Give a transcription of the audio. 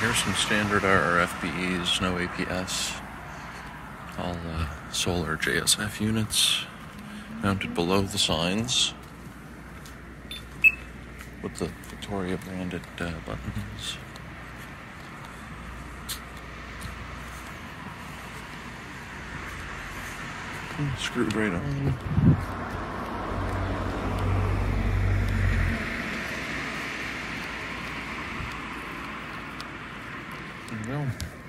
Here's some standard RRFBs, no APS. All uh, solar JSF units mounted below the signs with the Victoria branded uh, buttons. Screwed right on. Não.